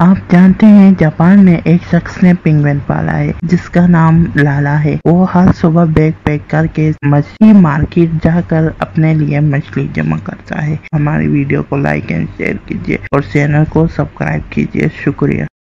आप जानते हैं जापान में एक शख्स ने पिंगुइन पाला है, जिसका नाम लाला है। वो हर सुबह बैग पैक करके मछली मार्केट जाकर अपने लिए मछली जमा करता है। हमारी वीडियो को लाइक एंड शेयर कीजिए और चैनल को सब्सक्राइब कीजिए। शुक्रिया।